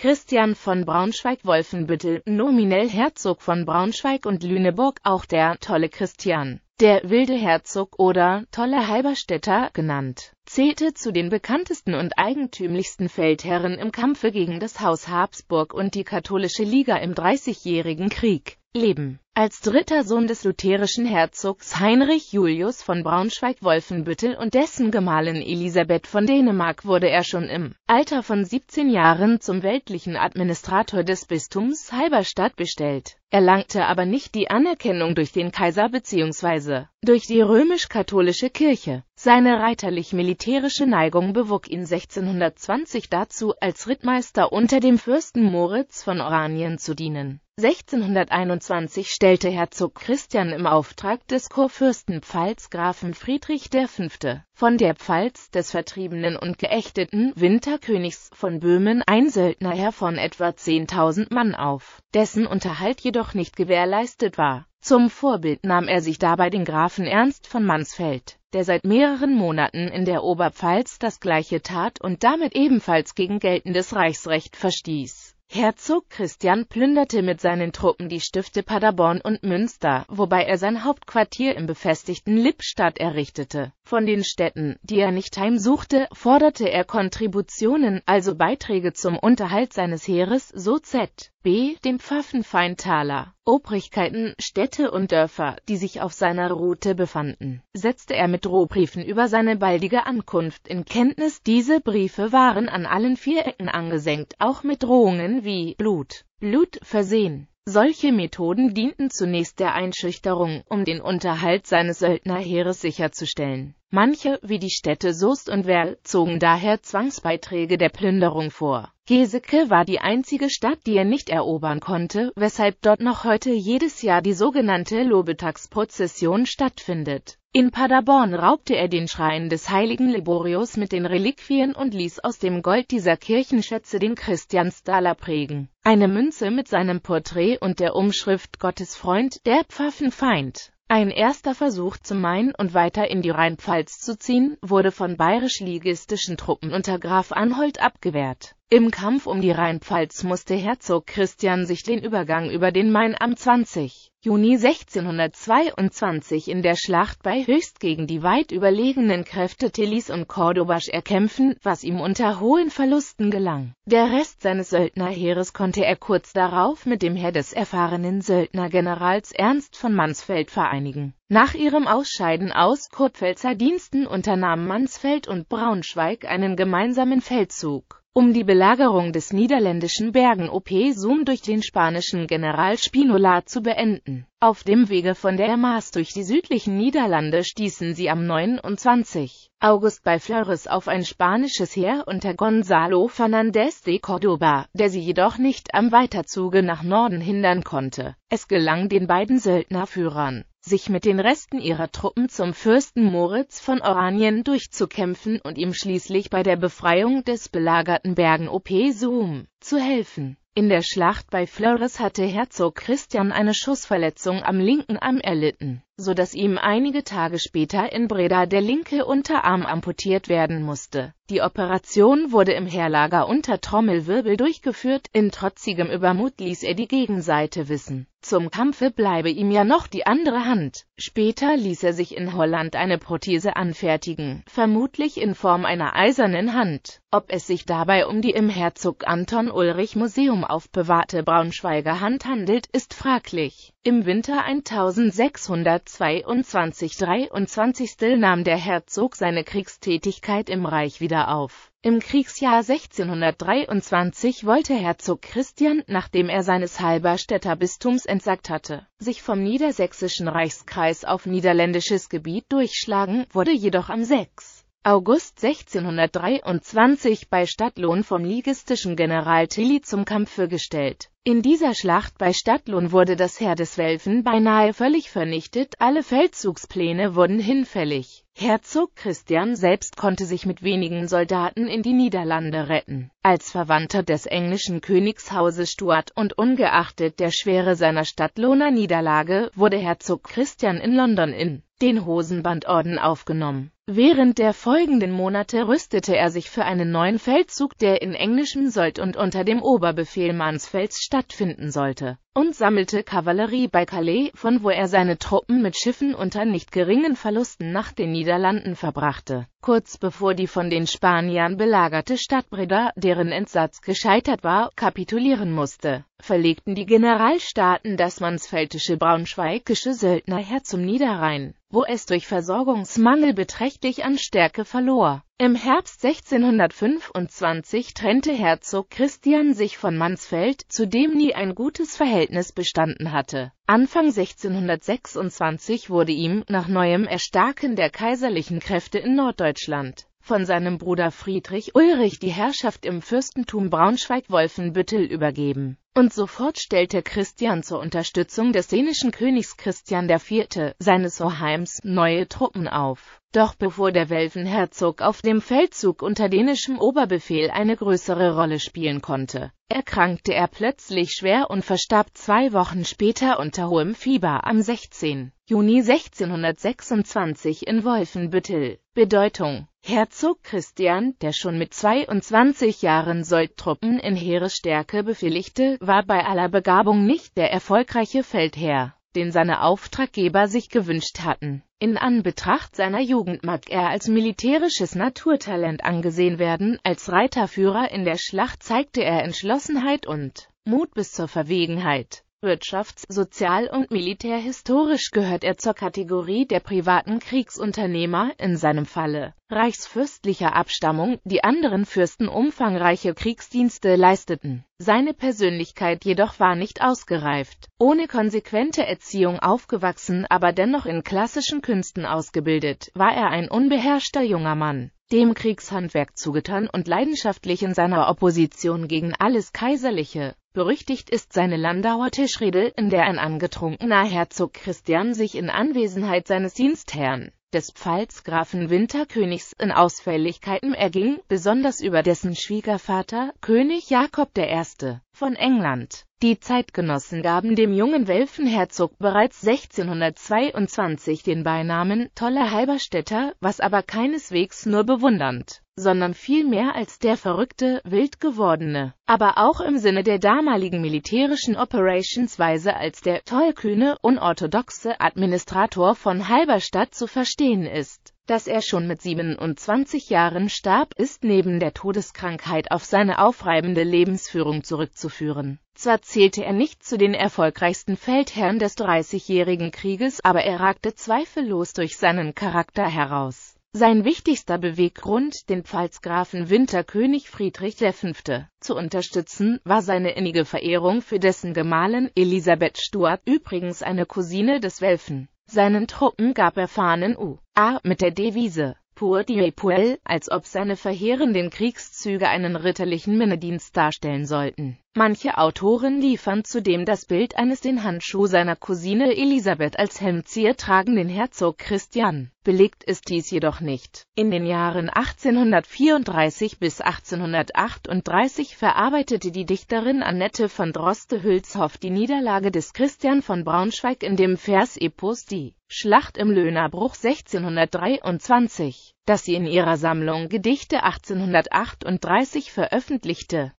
Christian von Braunschweig-Wolfenbüttel, nominell Herzog von Braunschweig und Lüneburg, auch der Tolle Christian, der wilde Herzog oder Tolle Halberstädter genannt, zählte zu den bekanntesten und eigentümlichsten Feldherren im Kampfe gegen das Haus Habsburg und die katholische Liga im Dreißigjährigen Krieg. Leben als dritter Sohn des lutherischen Herzogs Heinrich Julius von Braunschweig-Wolfenbüttel und dessen Gemahlin Elisabeth von Dänemark wurde er schon im Alter von 17 Jahren zum weltlichen Administrator des Bistums Halberstadt bestellt, erlangte aber nicht die Anerkennung durch den Kaiser bzw. durch die römisch-katholische Kirche. Seine reiterlich-militärische Neigung bewog ihn 1620 dazu, als Rittmeister unter dem Fürsten Moritz von Oranien zu dienen. 1621 stellte Herzog Christian im Auftrag des Kurfürsten Pfalzgrafen Friedrich V. von der Pfalz des vertriebenen und geächteten Winterkönigs von Böhmen ein Söldnerheer von etwa 10.000 Mann auf, dessen Unterhalt jedoch nicht gewährleistet war. Zum Vorbild nahm er sich dabei den Grafen Ernst von Mansfeld, der seit mehreren Monaten in der Oberpfalz das Gleiche tat und damit ebenfalls gegen geltendes Reichsrecht verstieß Herzog Christian plünderte mit seinen Truppen die Stifte Paderborn und Münster, wobei er sein Hauptquartier im befestigten Lippstadt errichtete. Von den Städten, die er nicht heimsuchte, forderte er Kontributionen, also Beiträge zum Unterhalt seines Heeres, so z. B. dem Pfaffenfeind Taler, Obrigkeiten, Städte und Dörfer, die sich auf seiner Route befanden, setzte er mit Drohbriefen über seine baldige Ankunft in Kenntnis. Diese Briefe waren an allen vier Ecken angesenkt, auch mit Drohungen wie Blut, Blut versehen. Solche Methoden dienten zunächst der Einschüchterung, um den Unterhalt seines Söldnerheeres sicherzustellen. Manche, wie die Städte Soest und Werl, zogen daher Zwangsbeiträge der Plünderung vor Geseke war die einzige Stadt, die er nicht erobern konnte, weshalb dort noch heute jedes Jahr die sogenannte Lobetagsprozession stattfindet. In Paderborn raubte er den Schrein des heiligen Liborius mit den Reliquien und ließ aus dem Gold dieser Kirchenschätze den Christiansdaler prägen. Eine Münze mit seinem Porträt und der Umschrift Gottes Freund, der Pfaffenfeind ein erster Versuch zum Main und weiter in die Rheinpfalz zu ziehen, wurde von bayerisch-ligistischen Truppen unter Graf Anhold abgewehrt. Im Kampf um die Rheinpfalz musste Herzog Christian sich den Übergang über den Main am 20. Juni 1622 in der Schlacht bei Höchst gegen die weit überlegenen Kräfte Tillys und Cordobas erkämpfen, was ihm unter hohen Verlusten gelang. Der Rest seines Söldnerheeres konnte er kurz darauf mit dem Heer des erfahrenen Söldnergenerals Ernst von Mansfeld vereinigen. Nach ihrem Ausscheiden aus Kurpfälzer Diensten unternahmen Mansfeld und Braunschweig einen gemeinsamen Feldzug um die Belagerung des niederländischen Bergen-op-Zoom durch den spanischen General Spinola zu beenden. Auf dem Wege von der Maas durch die südlichen Niederlande stießen sie am 29. August bei Flores auf ein spanisches Heer unter Gonzalo Fernández de Córdoba, der sie jedoch nicht am Weiterzuge nach Norden hindern konnte. Es gelang den beiden Söldnerführern sich mit den Resten ihrer Truppen zum Fürsten Moritz von Oranien durchzukämpfen und ihm schließlich bei der Befreiung des belagerten Bergen-op-Zoom zu helfen. In der Schlacht bei Flores hatte Herzog Christian eine Schussverletzung am linken Arm erlitten, so dass ihm einige Tage später in Breda der linke Unterarm amputiert werden musste. Die Operation wurde im Heerlager unter Trommelwirbel durchgeführt, in trotzigem Übermut ließ er die Gegenseite wissen zum Kampfe bleibe ihm ja noch die andere Hand. Später ließ er sich in Holland eine Prothese anfertigen, vermutlich in Form einer eisernen Hand. Ob es sich dabei um die im Herzog Anton Ulrich Museum aufbewahrte Braunschweiger Hand handelt, ist fraglich. Im Winter 1622/23 nahm der Herzog seine Kriegstätigkeit im Reich wieder auf im Kriegsjahr 1623 wollte Herzog Christian, nachdem er seines Halberstädter Bistums entsagt hatte, sich vom niedersächsischen Reichskreis auf niederländisches Gebiet durchschlagen, wurde jedoch am 6. August 1623 bei Stadtlohn vom ligistischen General Tilly zum Kampfe gestellt. In dieser Schlacht bei Stadtlohn wurde das Heer des Welfen beinahe völlig vernichtet, alle Feldzugspläne wurden hinfällig Herzog Christian selbst konnte sich mit wenigen Soldaten in die Niederlande retten. Als Verwandter des englischen Königshauses Stuart und ungeachtet der Schwere seiner Stadtlohner Niederlage wurde Herzog Christian in London in den Hosenbandorden aufgenommen. Während der folgenden Monate rüstete er sich für einen neuen Feldzug, der in englischem Sold und unter dem Oberbefehl Mansfelds stattfinden sollte, und sammelte Kavallerie bei Calais, von wo er seine Truppen mit Schiffen unter nicht geringen Verlusten nach den Niederlanden verbrachte. Kurz bevor die von den Spaniern belagerte Stadt Breda, deren Entsatz gescheitert war, kapitulieren musste, verlegten die Generalstaaten das mansfeldische braunschweigische Söldnerheer zum Niederrhein wo es durch Versorgungsmangel beträchtlich an Stärke verlor. Im Herbst 1625 trennte Herzog Christian sich von Mansfeld, zu dem nie ein gutes Verhältnis bestanden hatte. Anfang 1626 wurde ihm, nach neuem Erstarken der kaiserlichen Kräfte in Norddeutschland, von seinem Bruder Friedrich Ulrich die Herrschaft im Fürstentum Braunschweig-Wolfenbüttel übergeben und sofort stellte Christian zur Unterstützung des dänischen Königs Christian IV., seines Oheims, neue Truppen auf. Doch bevor der Welfenherzog auf dem Feldzug unter dänischem Oberbefehl eine größere Rolle spielen konnte, erkrankte er plötzlich schwer und verstarb zwei Wochen später unter hohem Fieber am 16. Juni 1626 in Wolfenbüttel. Bedeutung Herzog Christian, der schon mit 22 Jahren Soldtruppen in Heeresstärke befehligte, war bei aller Begabung nicht der erfolgreiche Feldherr, den seine Auftraggeber sich gewünscht hatten. In Anbetracht seiner Jugend mag er als militärisches Naturtalent angesehen werden, als Reiterführer in der Schlacht zeigte er Entschlossenheit und Mut bis zur Verwegenheit. Wirtschafts-, sozial- und militärhistorisch gehört er zur Kategorie der privaten Kriegsunternehmer, in seinem Falle reichsfürstlicher Abstammung, die anderen Fürsten umfangreiche Kriegsdienste leisteten. Seine Persönlichkeit jedoch war nicht ausgereift, ohne konsequente Erziehung aufgewachsen, aber dennoch in klassischen Künsten ausgebildet, war er ein unbeherrschter junger Mann dem Kriegshandwerk zugetan und leidenschaftlich in seiner Opposition gegen alles Kaiserliche. Berüchtigt ist seine Landauer Tischrede, in der ein angetrunkener Herzog Christian sich in Anwesenheit seines Dienstherrn, des Pfalzgrafen Winterkönigs, in Ausfälligkeiten erging, besonders über dessen Schwiegervater, König Jakob I. von England. Die Zeitgenossen gaben dem jungen Welfenherzog bereits 1622 den Beinamen »Toller Halberstädter«, was aber keineswegs nur bewundernd, sondern vielmehr als der verrückte, wild gewordene, aber auch im Sinne der damaligen militärischen Operationsweise als der tollkühne, unorthodoxe Administrator von Halberstadt zu verstehen ist dass er schon mit 27 Jahren starb, ist neben der Todeskrankheit auf seine aufreibende Lebensführung zurückzuführen. Zwar zählte er nicht zu den erfolgreichsten Feldherren des Dreißigjährigen Krieges, aber er ragte zweifellos durch seinen Charakter heraus. Sein wichtigster Beweggrund, den Pfalzgrafen Winterkönig Friedrich V. zu unterstützen, war seine innige Verehrung für dessen Gemahlin Elisabeth Stuart, übrigens eine Cousine des Welfen. Seinen Truppen gab er Fahnen U.A. mit der Devise Pour Dieu Puel, als ob seine verheerenden Kriegszüge einen ritterlichen Minnedienst darstellen sollten Manche Autoren liefern zudem das Bild eines den Handschuh seiner Cousine Elisabeth als Hemdzier tragenden Herzog Christian. Belegt ist dies jedoch nicht. In den Jahren 1834 bis 1838 verarbeitete die Dichterin Annette von Droste-Hülshoff die Niederlage des Christian von Braunschweig in dem Versepos Die Schlacht im Löhnerbruch 1623, das sie in ihrer Sammlung Gedichte 1838 veröffentlichte